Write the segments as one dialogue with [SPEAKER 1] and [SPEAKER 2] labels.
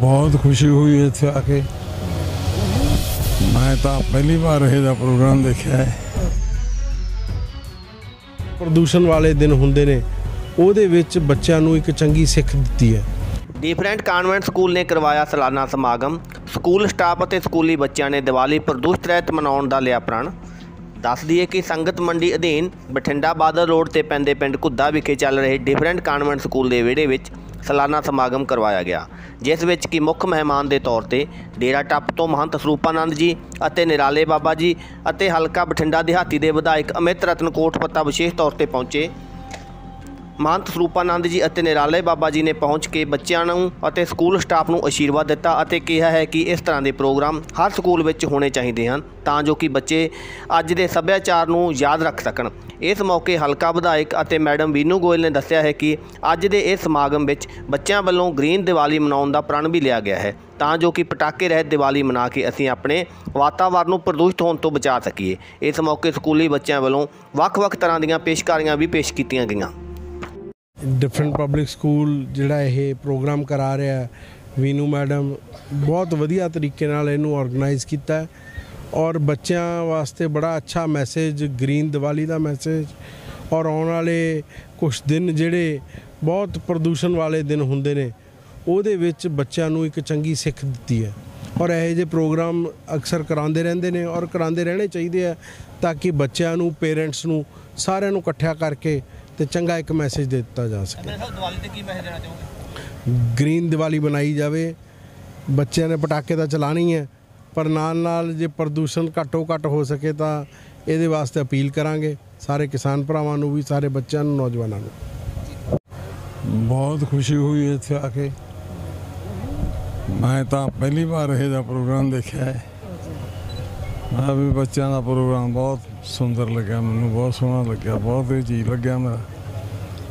[SPEAKER 1] ਬਹੁਤ ਖੁਸ਼ੀ ਹੋਈ ਇੱਥੇ ਆ ਕੇ। ਮੈਂ ਤਾਂ ਪਹਿਲੀ ਵਾਰ ਇਹਦਾ ਪ੍ਰੋਗਰਾਮ ਦੇਖਿਆ ਹੈ।
[SPEAKER 2] ਪ੍ਰਦੂਸ਼ਣ ਵਾਲੇ ਦਿਨ ਹੁੰਦੇ ਨੇ ਉਹਦੇ ਵਿੱਚ ਬੱਚਿਆਂ ਨੂੰ ਇੱਕ ਚੰਗੀ ਸਿੱਖ ਦਿੱਤੀ ਹੈ।
[SPEAKER 3] ਡਿਫਰੈਂਟ ਕਾਨਵੈਂਟ ਸਕੂਲ ਨੇ ਕਰਵਾਇਆ ਸਾਲਾਨਾ ਸਮਾਗਮ। ਸਕੂਲ ਸਟਾਫ ਅਤੇ ਸਕੂਲੀ ਬੱਚਿਆਂ ਨੇ ਦੀਵਾਲੀ ਪ੍ਰਦੂਸ਼ਿਤ ਰਹਿਤ ਮਨਾਉਣ ਦਾ ਲਿਆ ਪ੍ਰਣ। ਦੱਸ ਦਈਏ ਕਿ ਸੰਗਤ ਮੰਡੀ ਅਧੀਨ ਬਠਿੰਡਾ ਬਾਦਲ ਰੋਡ ਤੇ ਪੈਂਦੇ ਪਿੰਡ ਘੁੱਦਾ ਵਿਖੇ ਚੱਲ ਰਹੇ ਡਿਫਰੈਂਟ ਕਾਨਵੈਂਟ ਸਕੂਲ ਦੇ ਵਿਹੜੇ ਵਿੱਚ ਸਾਲਾਨਾ ਸਮਾਗਮ ਕਰਵਾਇਆ ਗਿਆ, ਜਿਸ ਵਿੱਚ ਕਿ ਮੁੱਖ ਮਹਿਮਾਨ ਦੇ ਤੌਰ ਤੇ ਡੇਰਾ ਟੱਪ ਤੋਂ ਮਹੰਤ ਸਰੂਪਾਨੰਦ ਜੀ ਅਤੇ ਨਿਰਾਲੇ ਬਾਬਾ ਜੀ ਅਤੇ ਹਲਕਾ ਬਠਿੰਡਾ ਦਿਹਾਤੀ ਦੇ ਵਿਧਾਇਕ ਅਮਿਤ ਰਤਨ ਕੋਟਪੱਤਾ ਵਿਸ਼ੇਸ਼ ਤੌਰ ਤੇ ਪਹੁੰਚੇ। ਮਹੰਤ ਸਰੂਪਾਨੰਦ ਜੀ ਅਤੇ ਨਿਰਾਲੇ ਬਾਬਾ ਜੀ ਨੇ ਪਹੁੰਚ ਕੇ ਬੱਚਿਆਂ ਨੂੰ ਅਤੇ ਸਕੂਲ ਸਟਾਫ ਨੂੰ ਅਸ਼ੀਰਵਾਦ ਦਿੱਤਾ ਅਤੇ ਕਿਹਾ ਹੈ ਕਿ ਇਸ ਤਰ੍ਹਾਂ ਦੇ ਪ੍ਰੋਗਰਾਮ ਹਰ ਸਕੂਲ ਵਿੱਚ ਹੋਣੇ ਚਾਹੀਦੇ ਹਨ ਤਾਂ ਜੋ ਕਿ ਬੱਚੇ ਅੱਜ ਦੇ ਸੱਭਿਆਚਾਰ ਨੂੰ ਯਾਦ ਰੱਖ ਸਕਣ। ਇਸ ਮੌਕੇ ਹਲਕਾ ਵਿਧਾਇਕ ਅਤੇ ਮੈਡਮ ਵੀਨੂ ਗੋਇਲ ਨੇ ਦੱਸਿਆ ਹੈ ਕਿ ਅੱਜ ਦੇ ਇਸ ਸਮਾਗਮ ਵਿੱਚ ਬੱਚਿਆਂ ਵੱਲੋਂ ਗ੍ਰੀਨ ਦੀਵਾਲੀ ਮਨਾਉਣ ਦਾ ਪ੍ਰਣ ਵੀ ਲਿਆ ਗਿਆ ਹੈ ਤਾਂ ਜੋ ਕਿ ਪਟਾਕੇ ਰਹਿਤ ਦੀਵਾਲੀ ਮਨਾ ਕੇ ਅਸੀਂ ਆਪਣੇ ਵਾਤਾਵਰਨ ਨੂੰ ਪ੍ਰਦੂਸ਼ਿਤ ਹੋਣ ਤੋਂ ਬਚਾ ਸਕੀਏ। ਇਸ ਮੌਕੇ ਸਕੂਲੀ ਬੱਚਿਆਂ ਵੱਲੋਂ ਵੱਖ-ਵੱਖ ਤਰ੍ਹਾਂ ਦੀਆਂ ਪੇਸ਼ਕਾਰੀਆਂ ਵੀ ਪੇਸ਼ ਕੀਤੀਆਂ ਗਈਆਂ।
[SPEAKER 2] ਡਿਫਰੈਂਟ ਪਬਲਿਕ ਸਕੂਲ ਜਿਹੜਾ ਇਹ ਪ੍ਰੋਗਰਾਮ ਕਰਾ ਰਿਹਾ ਵੀਨੂ ਮੈਡਮ ਬਹੁਤ ਵਧੀਆ ਤਰੀਕੇ ਨਾਲ ਇਹਨੂੰ ਆਰਗੇਨਾਈਜ਼ ਕੀਤਾ ਔਰ ਬੱਚਿਆਂ ਵਾਸਤੇ ਬੜਾ ਅੱਛਾ ਮੈਸੇਜ ਗ੍ਰੀਨ ਦੀਵਾਲੀ ਦਾ ਮੈਸੇਜ ਔਰ ਆਉਣ ਵਾਲੇ ਕੁਝ ਦਿਨ ਜਿਹੜੇ ਬਹੁਤ ਪ੍ਰਦੂਸ਼ਣ ਵਾਲੇ ਦਿਨ ਹੁੰਦੇ ਨੇ, ਉਹਦੇ ਵਿੱਚ ਬੱਚਿਆਂ ਨੂੰ ਇੱਕ ਚੰਗੀ ਸਿੱਖ ਦਿੱਤੀ ਹੈ ਔਰ ਇਹੋ ਜਿਹੇ ਪ੍ਰੋਗਰਾਮ ਅਕਸਰ ਕਰਾਉਂਦੇ ਰਹਿੰਦੇ ਨੇ ਔਰ ਕਰਾਉਂਦੇ ਰਹਿਣੇ ਚਾਹੀਦੇ ਆ ਤਾਂ ਕਿ ਬੱਚਿਆਂ ਨੂੰ ਪੇਰੈਂਟਸ ਨੂੰ ਸਾਰਿਆਂ ਨੂੰ ਇਕੱਠਿਆ ਕਰਕੇ ਤੇ ਚੰਗਾ ਇੱਕ ਮੈਸੇਜ ਦਿੱਤਾ ਜਾ ਸਕੇ।
[SPEAKER 3] ਦੀਵਾਲੀ ਤੇ ਕੀ ਮੈਸੇਜ ਦੇਣਾ ਚਾਹੋਗੇ?
[SPEAKER 2] ਗ੍ਰੀਨ ਦੀਵਾਲੀ ਬਣਾਈ ਜਾਵੇ। ਬੱਚਿਆਂ ਨੇ ਪਟਾਕੇ ਤਾਂ ਚਲਾਣੀ ਹੈ ਪਰ ਨਾਲ ਨਾਲ ਜੇ ਪ੍ਰਦੂਸ਼ਣ ਘੱਟੋ ਘੱਟ ਹੋ ਸਕੇ ਤਾਂ ਇਹਦੇ ਵਾਸਤੇ ਅਪੀਲ ਕਰਾਂਗੇ। ਸਾਰੇ ਕਿਸਾਨ ਭਰਾਵਾਂ ਨੂੰ ਵੀ ਸਾਰੇ ਬੱਚਿਆਂ ਨੂੰ ਨੌਜਵਾਨਾਂ ਨੂੰ।
[SPEAKER 1] ਬਹੁਤ ਖੁਸ਼ੀ ਹੋਈ ਇੱਥੇ ਆ ਕੇ। ਮੈਂ ਤਾਂ ਪਹਿਲੀ ਵਾਰ ਇਹਦਾ ਪ੍ਰੋਗਰਾਮ ਦੇਖਿਆ ਹੈ। ਮੈਂ ਵੀ ਬੱਚਿਆਂ ਦਾ ਪ੍ਰੋਗਰਾਮ ਬਹੁਤ ਸੁੰਦਰ ਲੱਗਿਆ ਮੈਨੂੰ ਬਹੁਤ ਸੋਹਣਾ ਲੱਗਿਆ ਬਹੁਤ ਹੀ ਚੀਜ਼ ਲੱਗਿਆ ਮੇਰਾ।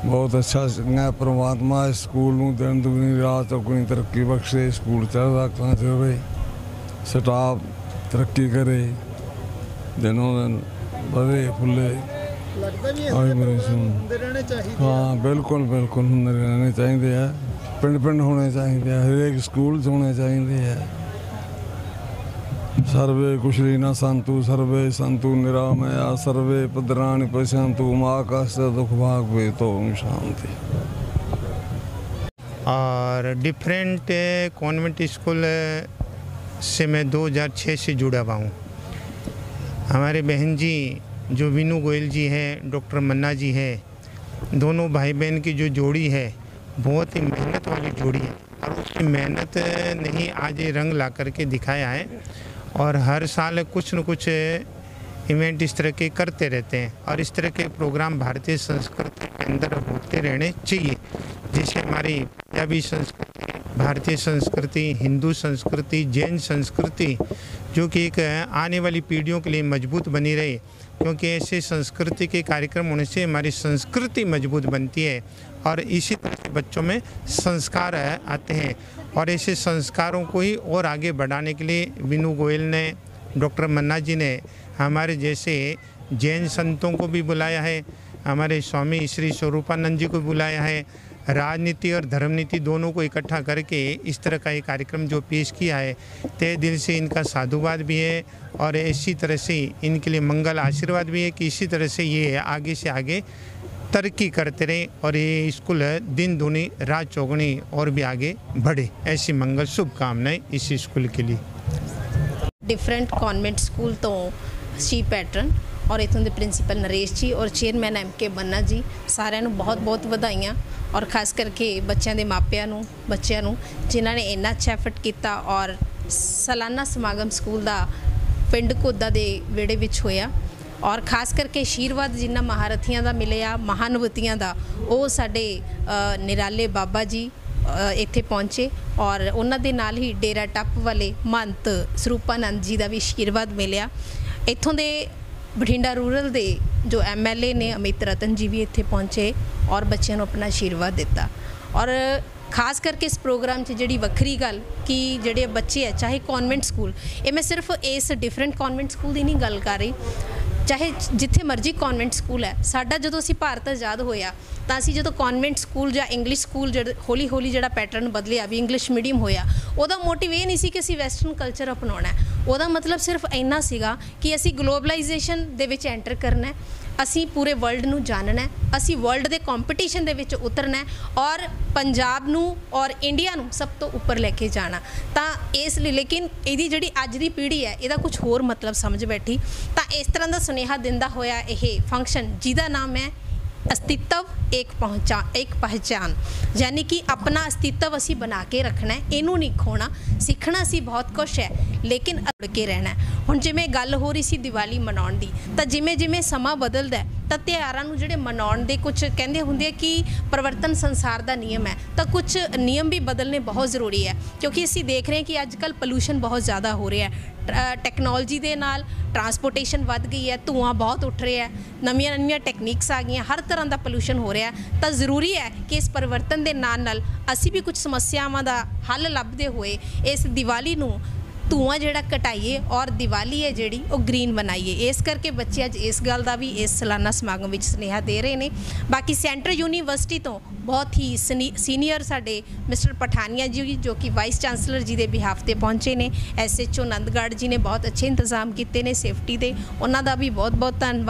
[SPEAKER 1] ਬਹੁਤ ਅੱਛਾ ਮੈਂ ਪ੍ਰਮਾਤਮਾ ਇਸ ਸਕੂਲ ਨੂੰ ਦਿਨ ਦੁਗਣੀ ਰਾਤ ਚੌਗੁਣੀ ਤਰੱਕੀ ਬਖਸ਼ੇ ਸਕੂਲ ਚੜ੍ਹਦਾ ਕਲਾਂ ਚ ਰਹੇ ਸਟਾਫ ਤਰੱਕੀ ਕਰੇ ਦਿਨੋਂ ਦਿਨ ਵਧੇ ਫੁੱਲੇ।
[SPEAKER 4] ਲੱਗਦਾ ਵੀ
[SPEAKER 1] ਸੁਣ।
[SPEAKER 4] ਹੁੰਦੇ ਰਹਿਣੇ ਚਾਹੀਦੇ
[SPEAKER 1] ਹਾਂ ਬਿਲਕੁਲ ਬਿਲਕੁਲ ਹੁੰਦੇ ਰਹਿਣੇ ਚਾਹੀਦੇ ਆ। ਪਿੰਡ ਪਿੰਡ ਹੋਣੇ ਚਾਹੀਦੇ ਆ ਹਰੇਕ ਸਕੂਲ 'ਚ ਹੋਣੇ ਚਾਹੀਦੇ ਆ। सर्वे कुशलिना संतु सर्वे संतु निरामया, सर्वे पद्राणि पश्यन्तु माकाश दुखभाग वे तो शांति
[SPEAKER 5] और डिफरेंट कॉन्वेंट स्कूल से मैं 2006 से जुड़ा हुआ हूँ। हमारे बहन जी, जो विनू गोयल जी है, डॉक्टर मन्ना जी है, दोनों भाई बहन की जो जोड़ी है, बहुत ही मेहनत वाली जोड़ी है। और उसकी मेहनत नहीं आज ये रंग ला करके दिखाया है। और हर साल कुछ न कुछ इवेंट इस तरह के करते रहते हैं और इस तरह के प्रोग्राम भारतीय संस्कृति के अंदर होते रहने चाहिए, जैसे हमारी पंजाबी संस्कृति, भारतीय संस्कृति, हिंदू संस्कृति, जैन संस्कृति जो कि एक आने वाली पीढ़ियों के लिए मज़बूत बनी रहे, क्योंकि ऐसे संस्कृति के कार्यक्रम होने से हमारी संस्कृति मज़बूत बनती है और इसी तरह से बच्चों में संस्कार आते हैं। और ऐसे संस्कारों को ही और आगे बढ़ाने के लिए विनू गोयल ने, डॉक्टर मन्ना जी ने हमारे जैसे जैन संतों को भी बुलाया है, हमारे स्वामी श्री स्वरूपानंद जी को बुलाया है राजनीति और धर्म नीति दोनों को इकट्ठा करके इस तरह का एक कार्यक्रम जो पेश किया है तय दिल से इनका साधुवाद भी है और इसी तरह से इनके लिए मंगल आशीर्वाद भी है कि इसी तरह से ये आगे से आगे तरक्की करते रहे और ये स्कूल दिन दूनी रात चौगुनी और भी आगे बढ़े ऐसी मंगल शुभकामनाएं इस स्कूल के लिए
[SPEAKER 6] ਡਿਫਰੈਂਟ ਕਨਵੈਂਟ ਸਕੂਲ ਤੋਂ ਸੀ ਪੈਟਰਨ ਔਰ ਇਥੋਂ ਦੇ ਪ੍ਰਿੰਸੀਪਲ ਨਰੇਸ਼ ਜੀ ਔਰ ਚੇਅਰਮੈਨ ਐਮ ਕੇ ਬੰਨਾ ਜੀ ਸਾਰਿਆਂ ਨੂੰ ਬਹੁਤ-ਬਹੁਤ ਵਧਾਈਆਂ ਔਰ ਖਾਸ ਕਰਕੇ ਬੱਚਿਆਂ ਦੇ ਮਾਪਿਆਂ ਨੂੰ, ਬੱਚਿਆਂ ਨੂੰ, ਜਿਨ੍ਹਾਂ ਨੇ ਇੰਨਾ ਅੱਛਾ ਐਫਰਟ ਕੀਤਾ ਔਰ ਸਾਲਾਨਾ ਸਮਾਗਮ ਸਕੂਲ ਦਾ ਪਿੰਡ ਕੋਦਾ ਦੇ ਵਿੜੇ ਵਿੱਚ ਹੋਇਆ। ਔਰ ਖਾਸ ਕਰਕੇ ਆਸ਼ੀਰਵਾਦ ਜਿਨ੍ਹਾਂ ਮਹਾਰਥੀਆਂ ਦਾ ਮਿਲਿਆ, ਮਹਾਨੁਭੂਤੀਆਂ ਦਾ, ਉਹ ਸਾਡੇ ਨਿਰਾਲੇ ਬਾਬਾ ਜੀ ਇੱਥੇ ਪਹੁੰਚੇ। ਔਰ ਉਹਨਾਂ ਦੇ ਨਾਲ ਹੀ ਡੇਰਾ ਟੱਪ ਵਾਲੇ ਮਹੰਤ ਸਰੂਪਾਨੰਦ ਜੀ ਦਾ ਵੀ ਆਸ਼ੀਰਵਾਦ ਮਿਲਿਆ। ਇੱਥੋਂ ਦੇ ਬਠਿੰਡਾ ਰੂਰਲ ਦੇ ਜੋ ਐਮਐਲਏ ਨੇ ਅਮਿਤ ਰਤਨ ਜੀ ਵੀ ਇੱਥੇ ਪਹੁੰਚੇ ਔਰ ਬੱਚਿਆਂ ਨੂੰ ਆਪਣਾ ਆਸ਼ੀਰਵਾਦ ਦਿੱਤਾ ਔਰ ਖਾਸ ਕਰਕੇ ਇਸ ਪ੍ਰੋਗਰਾਮ 'ਚ ਜਿਹੜੀ ਵੱਖਰੀ ਗੱਲ ਕਿ ਜਿਹੜੇ ਬੱਚੇ ਹੈ ਚਾਹੇ ਕਨਵੈਂਟ ਸਕੂਲ ਇਹ ਮੈਂ ਸਿਰਫ ਇਸ ਡਿਫਰੈਂਟ ਕਨਵੈਂਟ ਸਕੂਲ ਦੀ ਨਹੀਂ ਗੱਲ ਕਰ ਰਹੀ ਚਾਹੇ ਜਿੱਥੇ ਮਰਜ਼ੀ ਕਨਵੈਂਟ ਸਕੂਲ ਹੈ ਸਾਡਾ ਜਦੋਂ ਅਸੀਂ ਭਾਰਤ ਆਜ਼ਾਦ ਹੋਇਆ ਤਾਂ ਅਸੀਂ ਜਦੋਂ ਕਨਵੈਂਟ ਸਕੂਲ ਜਾਂ ਇੰਗਲਿਸ਼ ਸਕੂਲ ਜਿਹੜਾ ਹੌਲੀ ਹੌਲੀ ਜਿਹੜਾ ਪੈਟਰਨ ਬਦਲਿਆ ਵੀ ਇੰਗਲਿਸ਼ ਮੀਡੀਅਮ ਹੋਇਆ ਉਹਦਾ ਮੋਟਿਵ ਇਹ ਨਹੀਂ ਸੀ ਕਿ ਅਸੀਂ ਵੈਸਟਰਨ ਕਲਚਰ ਅਪਣਾਉਣਾ ਹੈ ਉਹਦਾ ਮਤਲਬ ਸਿਰਫ ਇੰਨਾ ਸੀਗਾ ਕਿ ਅਸੀਂ ਗਲੋਬਲਾਈਜੇਸ਼ਨ ਦੇ ਵਿੱਚ ਐਂਟਰ ਕਰਨਾ ਹੈ, ਅਸੀਂ ਪੂਰੇ ਵਰਲਡ ਨੂੰ ਜਾਣਨਾ ਹੈ, ਅਸੀਂ ਵਰਲਡ ਦੇ ਕੰਪੀਟੀਸ਼ਨ ਦੇ ਵਿੱਚ ਉਤਰਨਾ ਹੈ ਔਰ ਪੰਜਾਬ ਨੂੰ ਔਰ ਇੰਡੀਆ ਨੂੰ ਸਭ ਤੋਂ ਉੱਪਰ ਲੈ ਕੇ ਜਾਣਾ। ਤਾਂ ਇਸ ਲਈ ਲੇਕਿਨ ਇਹਦੀ ਜਿਹੜੀ ਅੱਜ ਦੀ ਪੀੜ੍ਹੀ ਹੈ, ਇਹਦਾ ਕੁਝ ਹੋਰ ਮਤਲਬ ਸਮਝ ਬੈਠੀ। ਤਾਂ ਇਸ ਤਰ੍ਹਾਂ ਦਾ ਸੁਨੇਹਾ ਦਿੰਦਾ ਹੋਇਆ ਇਹ ਫੰਕਸ਼ਨ ਜਿਹਦਾ ਨਾਮ ਹੈ ਅਸਤਿਤਵ ਇੱਕ ਪਹੁੰਚਾ ਇੱਕ ਪਹਿਚਾਨ। ਯਾਨੀ ਕਿ ਆਪਣਾ ਅਸਤਿਤਵ ਅਸੀਂ ਬਣਾ ਕੇ ਰੱਖਣਾ ਹੈ, ਇਹਨੂੰ ਨਹੀਂ ਖੋਣਾ। ਸਿੱਖਣਾ ਸੀ ਬਹੁਤ ਕੁਝ ਹੈ, ਲੇਕਿਨ ਅੜ ਕੇ ਰਹਿਣਾ ਹੁਣ ਜਿਵੇਂ ਗੱਲ ਹੋ ਰਹੀ ਸੀ ਦੀਵਾਲੀ ਮਨਾਉਣ ਦੀ, ਤਾਂ ਜਿਵੇਂ ਜਿਵੇਂ ਸਮਾਂ ਬਦਲਦਾ ਤਾਂ ਤਿਉਹਾਰਾਂ ਨੂੰ ਜਿਹੜੇ ਮਨਾਉਣ ਦੇ ਕੁਝ ਕਹਿੰਦੇ ਹੁੰਦੇ ਆ ਕਿ ਪਰਿਵਰਤਨ ਸੰਸਾਰ ਦਾ ਨਿਯਮ ਹੈ, ਤਾਂ ਕੁਝ ਨਿਯਮ ਵੀ ਬਦਲਨੇ ਬਹੁਤ ਜ਼ਰੂਰੀ ਹੈ, ਕਿਉਂਕਿ ਅਸੀਂ ਦੇਖ ਰਹੇ ਹਾਂ ਕਿ ਅੱਜ ਕੱਲ ਪੋਲੂਸ਼ਨ ਬਹੁਤ ਜ਼ਿਆਦਾ ਹੋ ਰਿਹਾ ਹੈ। ਟੈਕਨੋਲੋਜੀ ਦੇ ਨਾਲ ਟਰਾਂਸਪੋਰਟੇਸ਼ਨ ਵੱਧ ਗਈ ਹੈ, ਧੂਆਂ ਬਹੁਤ ਉੱਠ ਰਿਹਾ ਹੈ, ਨਵੀਆਂ ਨਵੀਆਂ ਟੈਕਨੀਕਸ ਆ ਗਈਆਂ, ਹਰ ਤਰ੍ਹਾਂ ਦਾ ਪੋਲੂਸ਼ਨ ਹੋ ਰਿਹਾ ਤਾਂ ਜ਼ਰੂਰੀ ਹੈ ਕਿ ਇਸ ਪਰਿਵਰਤਨ ਦੇ ਨਾਲ ਨਾਲ ਅਸੀਂ ਵੀ ਕੁਝ ਸਮੱਸਿਆਵਾਂ ਦਾ ਹੱਲ ਲੱਭਦੇ ਹੋਏ ਇਸ ਦੀਵਾਲੀ ਨੂੰ ਧੂਆਂ ਜਿਹੜਾ ਘਟਾਈਏ ਔਰ ਦੀਵਾਲੀ ਹੈ ਜਿਹੜੀ, ਉਹ ਗ੍ਰੀਨ ਬਣਾਈਏ। ਇਸ ਕਰਕੇ ਬੱਚੇ ਅੱਜ ਇਸ ਗੱਲ ਦਾ ਵੀ ਇਸ ਸਾਲਾਨਾ ਸਮਾਗਮ ਵਿੱਚ ਸੁਨੇਹਾ ਦੇ ਰਹੇ ਨੇ। ਬਾਕੀ ਸੈਂਟਰ ਯੂਨੀਵਰਸਿਟੀ ਤੋਂ ਬਹੁਤ ਹੀ ਸੀਨੀਅਰ ਸਾਡੇ ਮਿਸਟਰ ਪਠਾਨੀਆ ਜੀ ਜੋ ਕਿ ਵਾਈਸ ਚਾਂਸਲਰ ਜੀ ਦੇ ਬਿਹਾਫ ਤੇ ਪਹੁੰਚੇ ਨੇ। ਐਸਐਚਓ ਨੰਦਗੜ੍ਹ ਜੀ ਨੇ ਬਹੁਤ ਅੱਛੇ ਇੰਤਜ਼ਾਮ ਕੀਤੇ ਨੇ ਸੇਫਟੀ ਦੇ। ਉਹਨਾਂ ਦਾ ਵੀ ਬਹੁਤ ਬਹੁਤ ਧੰਨਵਾਦ।